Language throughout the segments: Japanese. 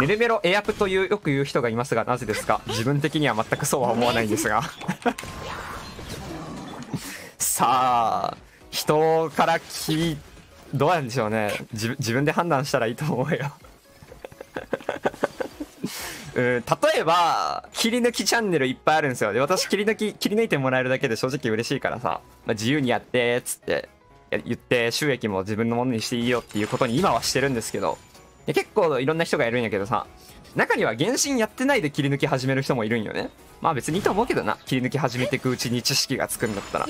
ネルメロエアプというよく言う人がいますがなぜですか？自分的には全くそうは思わないんですが。さあ人から聞いどうなんでしょうね。自自分で判断したらいいと思うよ。うん、例えば、切り抜きチャンネルいっぱいあるんですよ。で、私切り抜き、切り抜いてもらえるだけで正直嬉しいからさ、まあ、自由にやってっ、つって、言って収益も自分のものにしていいよっていうことに今はしてるんですけど、で結構いろんな人がいるんやけどさ、中には原神やってないで切り抜き始める人もいるんよね。まあ別にいいと思うけどな。切り抜き始めていくうちに知識がつくんだったら。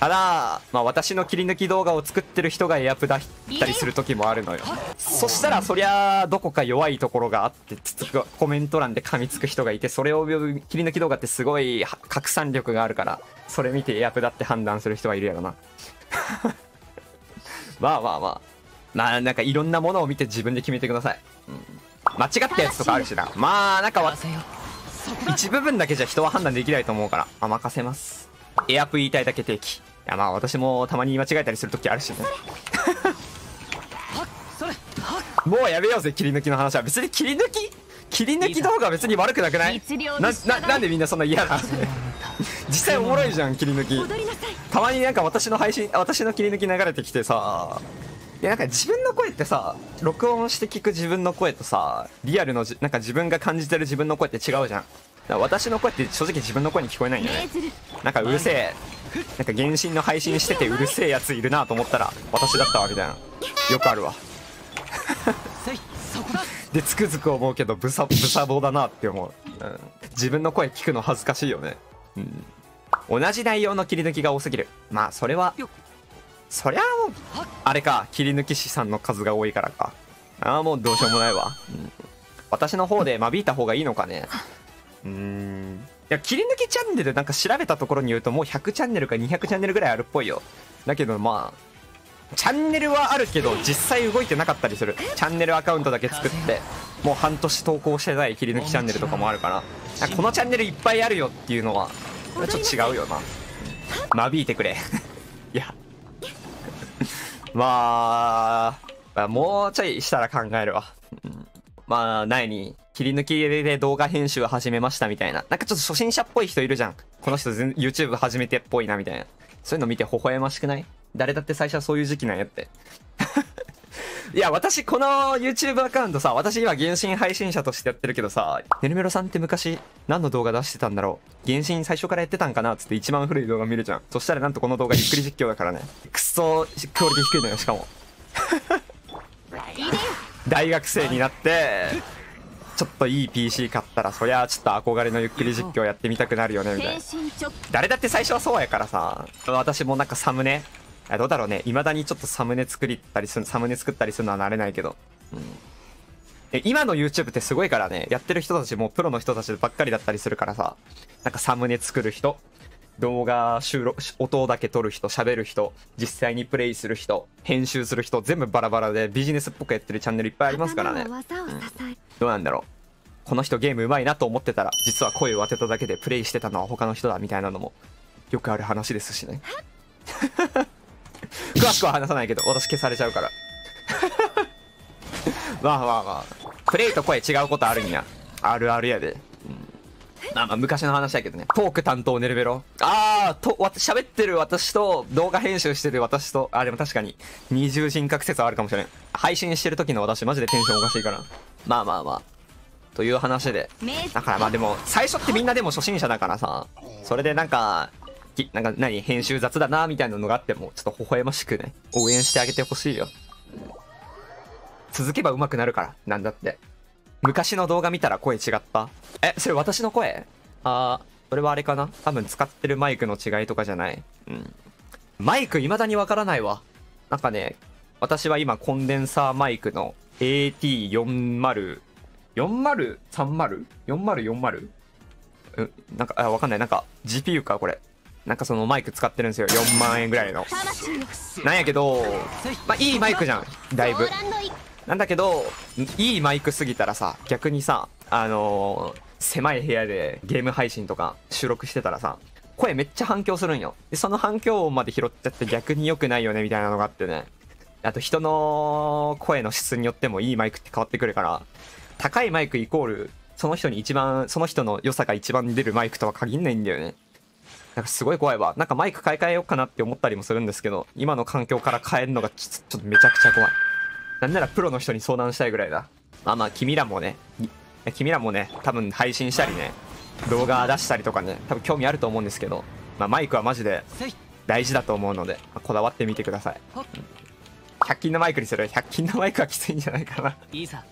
ただ、まあ、私の切り抜き動画を作ってる人がエアプだったりする時もあるのよそしたらそりゃどこか弱いところがあってつつくコメント欄で噛みつく人がいてそれを切り抜き動画ってすごいは拡散力があるからそれ見てエアプだって判断する人はいるやろな まあまあまあまあなんかいろんなものを見て自分で決めてください、うん。間違ったやつとかあるしな。まあなんかわ一部分だけじゃ人は判断できないと思うから、まあ、任せます。エアプ言いたいだけ定期。いやまあ私もたまに間違えたりする時あるしね。もうやめようぜ切り抜きの話は。別に切り抜き？切り抜き動画は別に悪くなくない？なななんでみんなそんな嫌な？実際おもろいじゃん切り抜き。たまになんか私の配信私の切り抜き流れてきてさいやなんか自分の声ってさ録音して聞く自分の声とさリアルのじなんか自分が感じてる自分の声って違うじゃん。私の声って正直自分の声に聞こえないんだよね。なんかうるせえ。なんか原神の配信しててうるせえやついるなと思ったら私だったわみたいな。よくあるわ。でつくづく思うけどブサブサボだなって思う、うん、自分の声聞くの恥ずかしいよね、うん、同じ内容の切り抜きが多すぎる。まあそれはそりゃもうあれか切り抜き師さんの数が多いからか。ああもうどうしようもないわ、うん、私の方で間引いた方がいいのかね。うーん。いや切り抜きチャンネルなんか調べたところによるともう100チャンネルか200チャンネルぐらいあるっぽいよ。だけどまあチャンネルはあるけど実際動いてなかったりする。チャンネルアカウントだけ作ってもう半年投稿してない切り抜きチャンネルとかもあるから。このチャンネルいっぱいあるよっていうのはちょっと違うよな。間引いてくれまあもうちょいしたら考えるわ、うん。まあ何切り抜きで動画編集始めましたみたいな。なんかちょっと初心者っぽい人いるじゃん。この人全 YouTube 始めてっぽいなみたいな。そういうの見て微笑ましくない？誰だって最初はそういう時期なんやって。いや、私、この YouTube アカウントさ、私今原神配信者としてやってるけどさ、ねるメロさんって昔、何の動画出してたんだろう？原神最初からやってたんかなつって一番古い動画見るじゃん。そしたらなんとこの動画ゆっくり実況だからね。くっそ、クオリティ低いのよ、しかも。大学生になって、ちょっといい PC 買ったら、そりゃちょっと憧れのゆっくり実況やってみたくなるよね、みたいな。誰だって最初はそうやからさ私もなんかサムネあどうだろうね。未だにちょっとサムネ作りたりするサムネ作ったりするのは慣れないけど、うん、え今の YouTube ってすごいからね。やってる人たちもプロの人たちばっかりだったりするからさ。なんかサムネ作る人。動画収録音だけ撮る人。喋る人。実際にプレイする人。編集する人。全部バラバラでビジネスっぽくやってるチャンネルいっぱいありますからね。頭の技を支えどうなんだろう。この人ゲーム上手いなと思ってたら実は声を当てただけでプレイしてたのは他の人だみたいなのもよくある話ですしね詳しくは話さないけど私消されちゃうから。まあまあまあ。プレイと声違うことあるんや。あるあるやで、うん。まあまあ昔の話だけどね。トーク担当ネルベロああとわ喋ってる私と動画編集してる私と。あでも確かに。二重人格説はあるかもしれん。配信してる時の私マジでテンションおかしいから。まあまあまあ。という話で。命だからまあでも最初ってみんなでも初心者だからさ。それでなんかきなんか何編集雑だなみたいなのがあってもちょっと微笑ましくね応援してあげてほしいよ続けば上手くなるからなんだって昔の動画見たら声違ったえそれ私の声？あーそれはあれかな？多分使ってるマイクの違いとかじゃないうんマイク未だにわからないわなんかね私は今コンデンサーマイクの AT40 4030?4040? うん、なんか、あ、わかんない。なんか、GPU か、これ。なんかそのマイク使ってるんですよ。4万円ぐらいの。なんやけど、まあ、いいマイクじゃん。だいぶ。なんだけど、いいマイクすぎたらさ、逆にさ、あのー狭い部屋でゲーム配信とか収録してたらさ、声めっちゃ反響するんよ。で、その反響音まで拾っちゃって逆に良くないよね、みたいなのがあってね。あと人の声の質によってもいいマイクって変わってくるから、高いマイクイコールその人に一番その人の良さが一番出るマイクとは限んないんだよねなんかすごい怖いわ。なんかマイク買い替えようかなって思ったりもするんですけど今の環境から変えるのがちょっとめちゃくちゃ怖い。なんならプロの人に相談したいぐらいだ。まあまあ君らもね。い君らもね多分配信したりね動画出したりとかね多分興味あると思うんですけど、まあ、マイクはマジで大事だと思うので、まあこだわってみてください。はっ100均のマイクにする？100均のマイクはきついんじゃないかな。いいさ。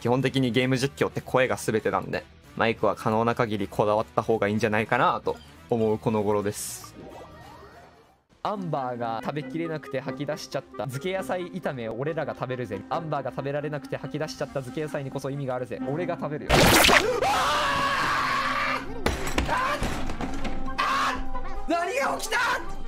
基本的にゲーム実況って声が全てなんでマイクは可能な限りこだわった方がいいんじゃないかなと思うこの頃です。アンバーが食べきれなくて吐き出しちゃった漬け野菜炒めを俺らが食べるぜ。アンバーが食べられなくて吐き出しちゃった漬け野菜にこそ意味があるぜ。俺が食べるよ。何が起きた？